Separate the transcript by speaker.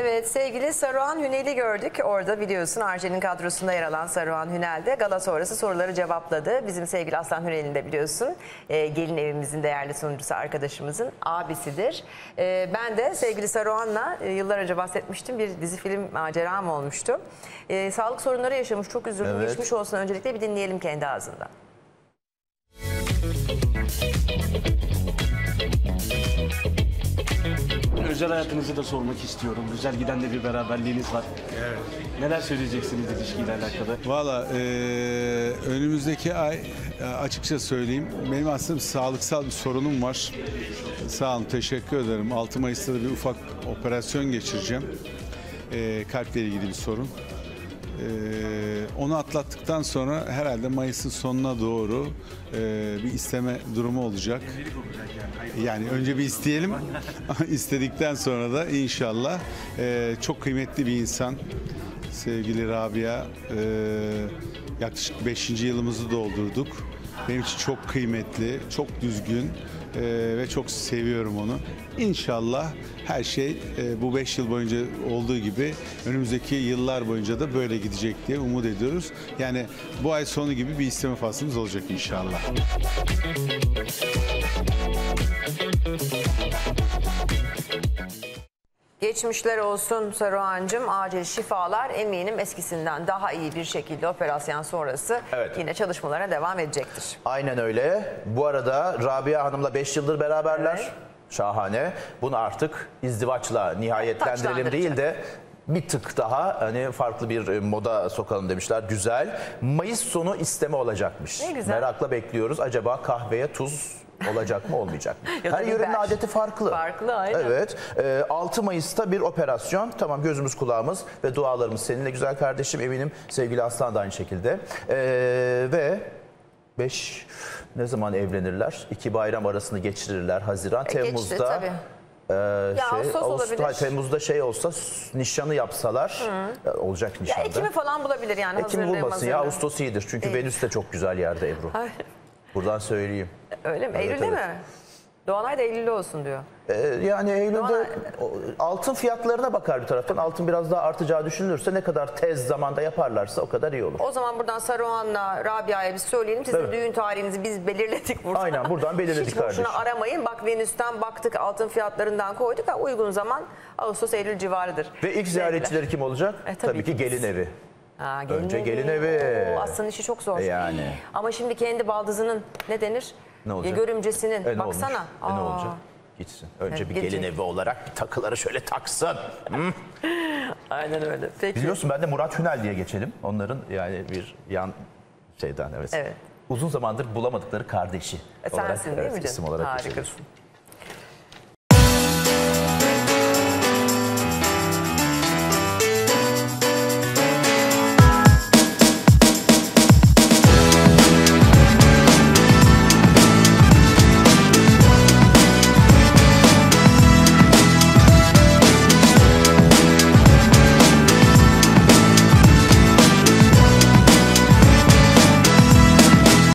Speaker 1: Evet sevgili Saruhan Hünel'i gördük. Orada biliyorsun Arjen'in kadrosunda yer alan Saruhan Hünel de gala sonrası soruları cevapladı. Bizim sevgili Aslan Hünel'in de biliyorsun e, gelin evimizin değerli sunucusu arkadaşımızın abisidir. E, ben de sevgili Saruhan'la e, yıllar önce bahsetmiştim bir dizi film maceram olmuştu. E, sağlık sorunları yaşamış çok üzüldüm
Speaker 2: Evet.
Speaker 1: geçmiş olsun öncelikle bir dinleyelim kendi ağzından.
Speaker 3: Özel hayatınızı da sormak istiyorum. Güzel giden de bir beraberliğiniz var. Evet. Neler söyleyeceksiniz ilişkiyle alakalı?
Speaker 2: Valla eee, önümüzdeki ay e, açıkça söyleyeyim benim aslında sağlıksal bir sorunum var. Sağ olun teşekkür ederim. 6 Mayıs'ta da bir ufak operasyon geçireceğim. Eee kalple ilgili bir sorun. Eee, onu atlattıktan sonra herhalde Mayıs'ın sonuna doğru eee, bir isteme durumu olacak. Yani önce bir isteyelim. İstedikten sonra da inşallah eee, çok kıymetli bir insan. Sevgili Rabia eee, yaklaşık 5. yılımızı doldurduk. Benim için çok kıymetli, çok düzgün eee, ve çok seviyorum onu. İnşallah her şey eee, bu 5 yıl boyunca olduğu gibi önümüzdeki yıllar boyunca da böyle gidecek diye umut ediyoruz. Yani bu ay sonu gibi bir isteme faslımız olacak inşallah.
Speaker 1: Geçmişler olsun Saruhan'cığım acil şifalar eminim eskisinden daha iyi bir şekilde operasyon sonrası
Speaker 4: Evet.
Speaker 1: yine çalışmalara devam edecektir.
Speaker 4: Aynen öyle. Bu arada Rabia Hanım'la 5 yıldır beraberler.
Speaker 1: Evet.
Speaker 4: Şahane. Bunu artık izdivaçla nihayetlendirelim değil de bir tık daha hani farklı bir e, moda sokalım demişler. Güzel. Mayıs sonu isteme olacakmış.
Speaker 1: Ne güzel.
Speaker 4: Merakla bekliyoruz. Acaba kahveye tuz olacak mı olmayacak mı?
Speaker 1: Ya
Speaker 4: Her yörenin adeti farklı.
Speaker 1: Farklı, aynen.
Speaker 4: Evet. Ee, 6 Mayıs'ta bir operasyon. Tamam gözümüz kulağımız ve dualarımız seninle güzel kardeşim. Eminim sevgili Aslan da aynı şekilde. Ee, ve 5 ne zaman evlenirler? İki bayram arasını geçirirler. Haziran,
Speaker 1: E, geçti
Speaker 4: Temmuz'da.
Speaker 1: tabii.
Speaker 4: e,
Speaker 1: Ya Ağustos olabilir.
Speaker 4: Temmuz'da şey olsa nişanı yapsalar e, olacak
Speaker 1: Ya
Speaker 4: nişanda.
Speaker 1: Ekim'i falan bulabilir yani.
Speaker 4: Ekim
Speaker 1: hazırlayayım,
Speaker 4: bulmasın ya
Speaker 1: hazırlayayım.
Speaker 4: Ağustos iyidir. Çünkü Venüs de çok güzel yerde Ebru.
Speaker 1: Ay,
Speaker 4: Buradan söyleyeyim.
Speaker 1: Öyle mi?
Speaker 4: Evet,
Speaker 1: Eylül'de
Speaker 4: evet.
Speaker 1: mi? Doğanay da Eylül'de olsun diyor.
Speaker 4: Ee, yani Eylül'de o- altın fiyatlarına bakar bir taraftan. Altın biraz daha artacağı düşünülürse ne kadar tez zamanda yaparlarsa o kadar iyi olur.
Speaker 1: O zaman buradan Saruhan'la Rabia'ya biz söyleyelim. Sizin
Speaker 4: Tabii.
Speaker 1: düğün tarihinizi biz belirledik burada.
Speaker 4: Aynen, buradan belirledik
Speaker 1: Hiç
Speaker 4: kardeşim.
Speaker 1: aramayın. Bak Venüs'ten baktık altın fiyatlarından koyduk. Ha, uygun zaman Ağustos Eylül civarıdır.
Speaker 4: Ve ilk ziyaretçileri kim olacak?
Speaker 1: E,
Speaker 4: tabii,
Speaker 1: tabii
Speaker 4: ki
Speaker 1: ki
Speaker 4: gelin evi.
Speaker 1: Ha,
Speaker 4: Önce gelin evi.
Speaker 1: Oo, Aslı'nın işi çok zor.
Speaker 4: E, yani.
Speaker 1: Ama şimdi kendi baldızının ne denir?
Speaker 4: Ne olacak?
Speaker 1: Ya, görümcesinin.
Speaker 4: E, ne
Speaker 1: Baksana.
Speaker 4: olmuş? E, ne olacak? Gitsin. Önce
Speaker 1: Evet,
Speaker 4: bir gelin evi olarak bir takıları şöyle taksın.
Speaker 1: Aynen öyle. Peki.
Speaker 4: Biliyorsun ben de Murat Hünel diye geçelim. Onların yani bir yan şeyden evet.
Speaker 1: Evet.
Speaker 4: Uzun zamandır bulamadıkları kardeşi
Speaker 1: E,
Speaker 4: olarak
Speaker 1: sensin değil
Speaker 4: evet,
Speaker 1: mi canım?
Speaker 4: olarak geçelim.
Speaker 1: Harikasın.